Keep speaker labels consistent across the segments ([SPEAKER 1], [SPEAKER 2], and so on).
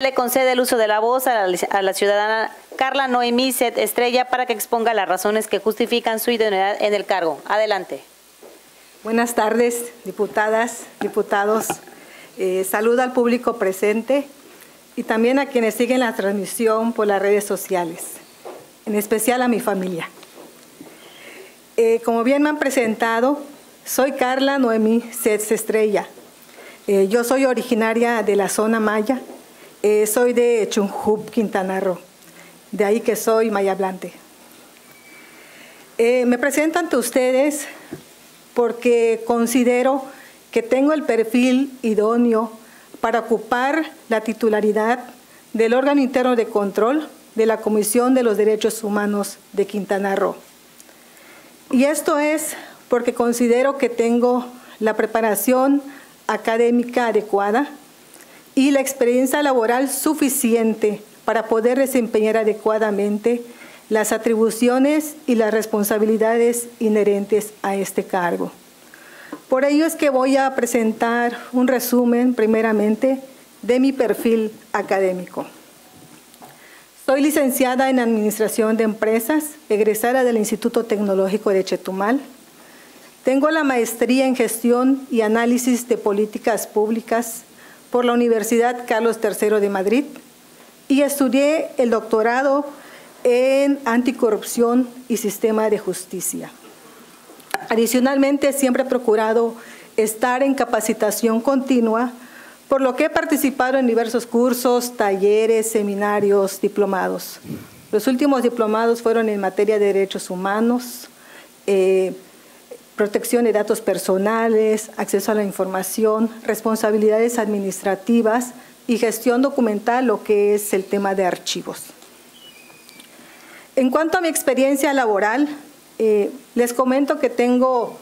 [SPEAKER 1] Le concede el uso de la voz a la, ciudadana Carla Noemí Set Estrella para que exponga las razones que justifican su idoneidad en el cargo. Adelante.
[SPEAKER 2] Buenas tardes, diputadas, diputados. Eh, saludo al público presente y también a quienes siguen la transmisión por las redes sociales, en especial a mi familia. Eh, como bien me han presentado, soy Carla Noemí Set Estrella. Eh, yo soy originaria de la zona maya eh, soy de Chunjup, Quintana Roo. De ahí que soy mayablante. Eh, me presento ante ustedes porque considero que tengo el perfil idóneo para ocupar la titularidad del órgano interno de control de la Comisión de los Derechos Humanos de Quintana Roo. Y esto es porque considero que tengo la preparación académica adecuada, y la experiencia laboral suficiente para poder desempeñar adecuadamente las atribuciones y las responsabilidades inherentes a este cargo. Por ello es que voy a presentar un resumen primeramente de mi perfil académico. Soy licenciada en Administración de Empresas, egresada del Instituto Tecnológico de Chetumal. Tengo la maestría en Gestión y Análisis de Políticas Públicas por la Universidad Carlos III de Madrid y estudié el doctorado en anticorrupción y sistema de justicia. Adicionalmente, siempre he procurado estar en capacitación continua, por lo que he participado en diversos cursos, talleres, seminarios, diplomados. Los últimos diplomados fueron en materia de derechos humanos, eh, protección de datos personales, acceso a la información, responsabilidades administrativas y gestión documental, lo que es el tema de archivos. En cuanto a mi experiencia laboral, eh, les comento que tengo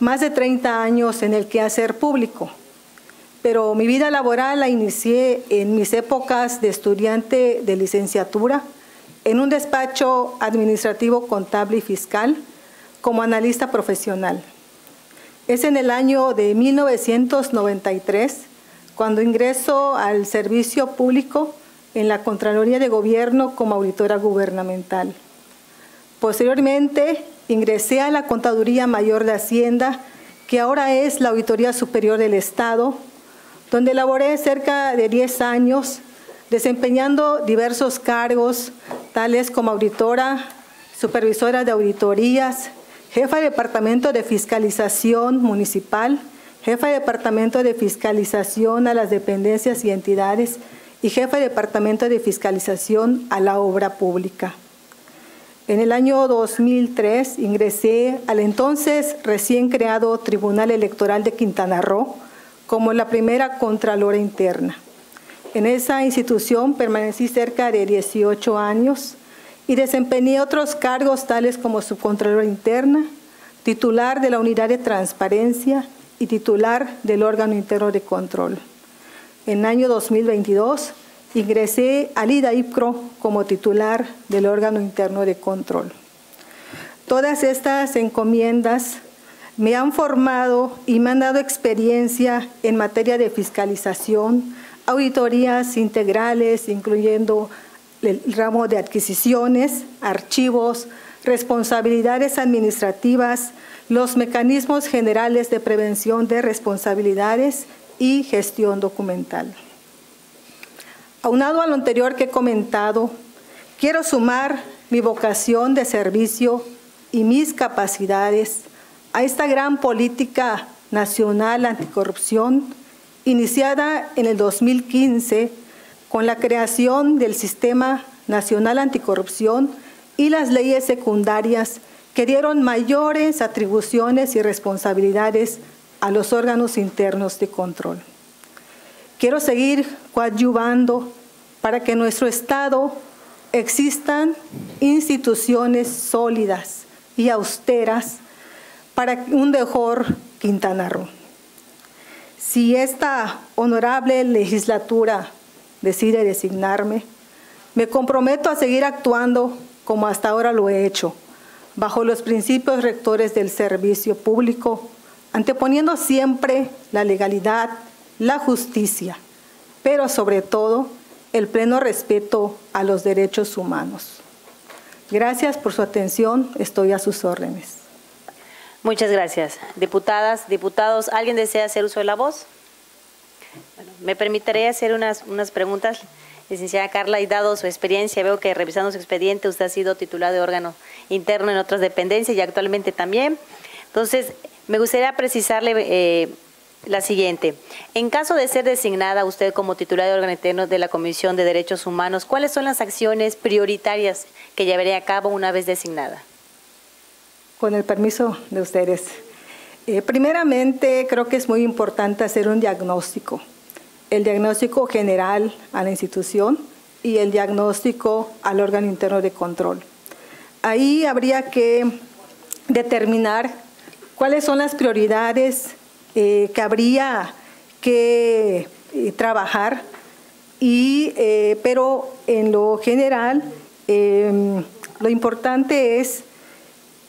[SPEAKER 2] más de 30 años en el quehacer público, pero mi vida laboral la inicié en mis épocas de estudiante de licenciatura en un despacho administrativo contable y fiscal como analista profesional. Es en el año de 1993 cuando ingreso al servicio público en la Contraloría de Gobierno como auditora gubernamental. Posteriormente ingresé a la Contaduría Mayor de Hacienda, que ahora es la Auditoría Superior del Estado, donde laboré cerca de 10 años desempeñando diversos cargos, tales como auditora, supervisora de auditorías, jefa de Departamento de Fiscalización Municipal, jefa de Departamento de Fiscalización a las dependencias y entidades y jefa de Departamento de Fiscalización a la obra pública. En el año 2003 ingresé al entonces recién creado Tribunal Electoral de Quintana Roo como la primera Contralora Interna. En esa institución permanecí cerca de 18 años y desempeñé otros cargos tales como subcontralor interna, titular de la unidad de transparencia y titular del órgano interno de control. En año 2022 ingresé al IDAIPCRO como titular del órgano interno de control. Todas estas encomiendas me han formado y me han dado experiencia en materia de fiscalización, auditorías integrales, incluyendo el ramo de adquisiciones, archivos, responsabilidades administrativas, los mecanismos generales de prevención de responsabilidades y gestión documental. Aunado a lo anterior que he comentado, quiero sumar mi vocación de servicio y mis capacidades a esta gran política nacional anticorrupción iniciada en el 2015 con la creación del Sistema Nacional Anticorrupción y las leyes secundarias que dieron mayores atribuciones y responsabilidades a los órganos internos de control. Quiero seguir coadyuvando para que en nuestro Estado existan instituciones sólidas y austeras para un mejor Quintana Roo. Si esta honorable legislatura decide designarme, me comprometo a seguir actuando como hasta ahora lo he hecho, bajo los principios rectores del servicio público, anteponiendo siempre la legalidad, la justicia, pero sobre todo el pleno respeto a los derechos humanos. Gracias por su atención, estoy a sus órdenes.
[SPEAKER 1] Muchas gracias. Diputadas, diputados, ¿alguien desea hacer uso de la voz? Bueno, me permitiré hacer unas, unas preguntas. Licenciada Carla, y dado su experiencia, veo que revisando su expediente usted ha sido titular de órgano interno en otras dependencias y actualmente también. Entonces, me gustaría precisarle eh, la siguiente. En caso de ser designada usted como titular de órgano interno de la Comisión de Derechos Humanos, ¿cuáles son las acciones prioritarias que llevaría a cabo una vez designada?
[SPEAKER 2] Con el permiso de ustedes. Eh, primeramente, creo que es muy importante hacer un diagnóstico. El diagnóstico general a la institución y el diagnóstico al órgano interno de control. Ahí habría que determinar cuáles son las prioridades eh, que habría que eh, trabajar, y, eh, pero en lo general lo importante es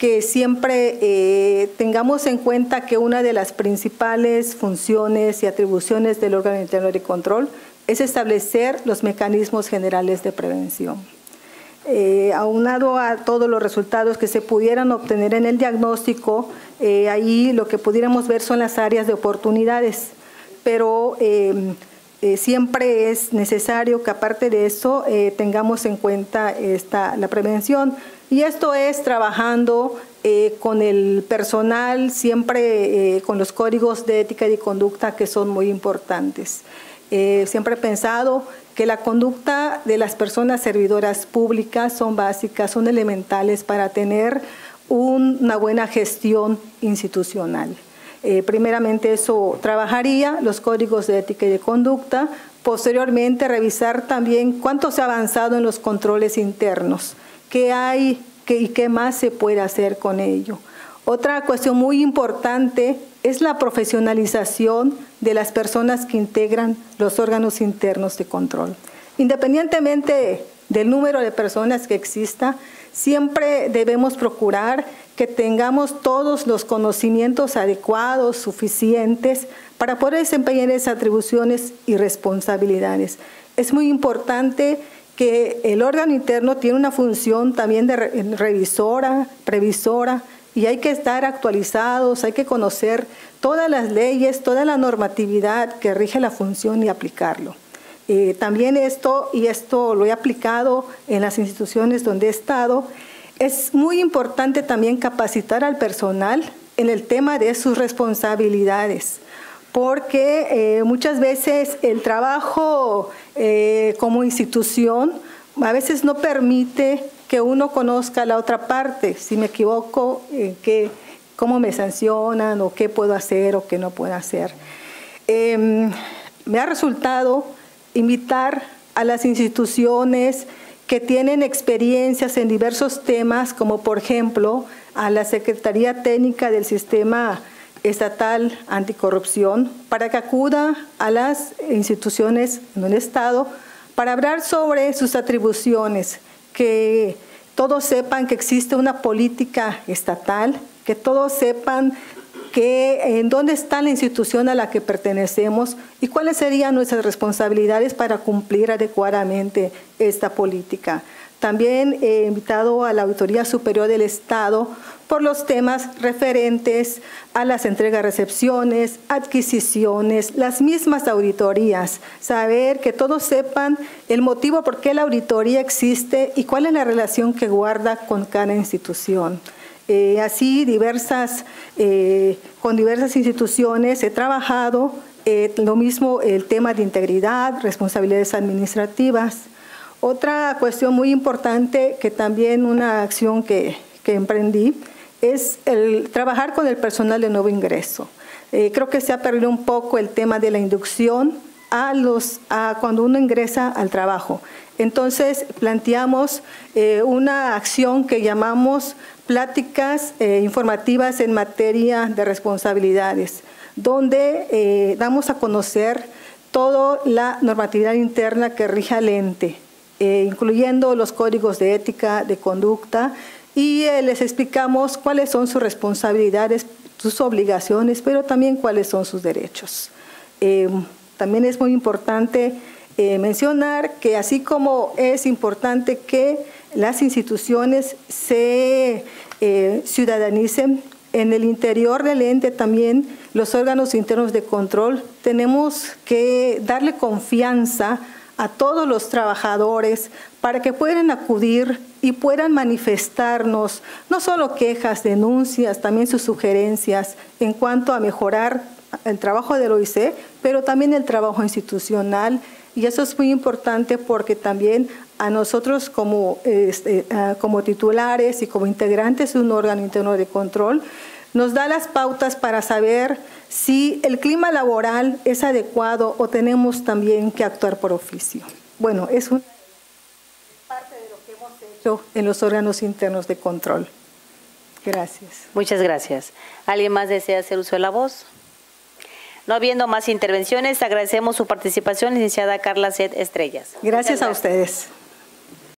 [SPEAKER 2] que siempre tengamos en cuenta que una de las principales funciones y atribuciones del órgano interno de control es establecer los mecanismos generales de prevención. aunado a todos los resultados que se pudieran obtener en el diagnóstico, eh, ahí lo que pudiéramos ver son las áreas de oportunidades, pero em, eh, siempre es necesario que aparte de eso eh, tengamos en cuenta esta, la prevención. Y esto es trabajando con el personal, siempre con los códigos de ética y conducta que son muy importantes. siempre he pensado que la conducta de las personas servidoras públicas son básicas, son elementales para tener una buena gestión institucional. Eh, primeramente eso trabajaría, los códigos de ética y de conducta, posteriormente revisar también cuánto se ha avanzado en los controles internos, qué hay y qué más se puede hacer con ello. Otra cuestión muy importante es la profesionalización de las personas que integran los órganos internos de control. Independientemente del número de personas que exista, Siempre debemos procurar que tengamos todos los conocimientos adecuados, suficientes, para poder desempeñar esas atribuciones y responsabilidades. Es muy importante que el órgano interno tiene una función también de revisora, previsora, y hay que estar actualizados, hay que conocer todas las leyes, toda la normatividad que rige la función y aplicarlo. Eh, también esto, y esto lo he aplicado en las instituciones donde he estado, es muy importante también capacitar al personal en el tema de sus responsabilidades, porque eh, muchas veces el trabajo eh, como institución a veces no permite que uno conozca la otra parte, si me equivoco, que, cómo me sancionan o qué puedo hacer o qué no puedo hacer. Em, me ha resultado invitar a las instituciones que tienen experiencias en diversos temas, como por ejemplo a la Secretaría Técnica del Sistema Estatal Anticorrupción, para que acuda a las instituciones en un Estado para hablar sobre sus atribuciones, que todos sepan que existe una política estatal, que todos sepan que, en dónde está la institución a la que pertenecemos y cuáles serían nuestras responsabilidades para cumplir adecuadamente esta política. También he invitado a la Auditoría Superior del Estado por los temas referentes a las entregas-recepciones, adquisiciones, las mismas auditorías, saber que todos sepan el motivo por qué la auditoría existe y cuál es la relación que guarda con cada institución. Eh, así eh, con diversas instituciones he trabajado, eh, lo mismo el tema de integridad, responsabilidades administrativas. Otra cuestión muy importante que también una acción que, emprendí es trabajar con el personal de nuevo ingreso. creo que se ha perdido un poco el tema de la inducción a los, a cuando uno ingresa al trabajo. Entonces planteamos una acción que llamamos pláticas eh, informativas en materia de responsabilidades, donde eh, damos a conocer toda la normatividad interna que rige al ente, eh, incluyendo los códigos de ética, de conducta, y les explicamos cuáles son sus responsabilidades, sus obligaciones, pero también cuáles son sus derechos. también es muy importante mencionar que así como es importante que las instituciones se eh, ciudadanicen, en el interior del ente también los órganos internos de control tenemos que darle confianza a todos los trabajadores para que puedan acudir y puedan manifestarnos no solo quejas, denuncias, también sus sugerencias en cuanto a mejorar el trabajo del OIC, pero también el trabajo institucional. Y eso es muy importante porque también a nosotros como, este, ah, como titulares y como integrantes de un órgano interno de control, nos da las pautas para saber si el clima laboral es adecuado o tenemos también que actuar por oficio. Bueno, es una parte de lo que hemos hecho en los órganos internos de control. Gracias.
[SPEAKER 1] Muchas gracias. ¿Alguien más desea hacer uso de la voz? No habiendo más intervenciones, agradecemos su participación, licenciada Carla Zed Estrellas.
[SPEAKER 2] Gracias, gracias. a ustedes.